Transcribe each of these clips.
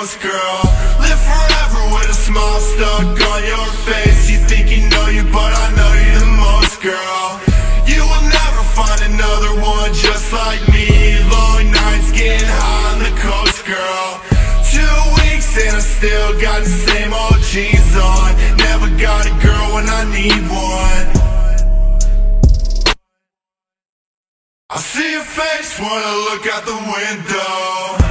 ghost girl. Live forever with a smile stuck on your face. You think you know you, but I know you the most, girl. You will never find another one just like me. Long nights getting high on the coast, girl. Two weeks and I still got the same old jeans on. Never got a girl when I need one. I see your face when I look out the window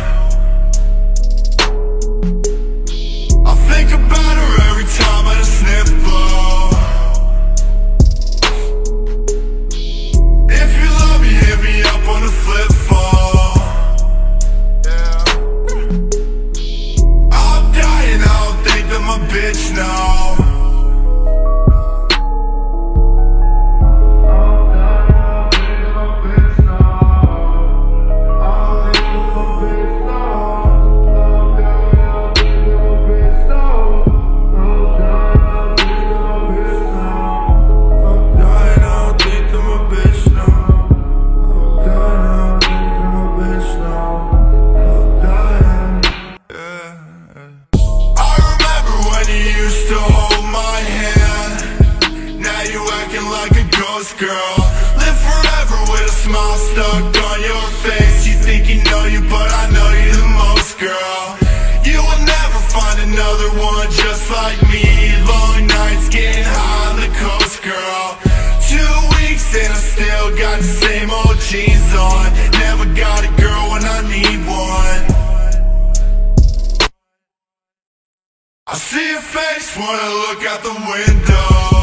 girl. Live forever with a smile stuck on your face. You think you know you, but I know you the most, girl. You will never find another one just like me. Long nights getting high on the coast, girl. Two weeks and I still got the same old jeans on. Never got a girl when I need one. I see your face when I look out the window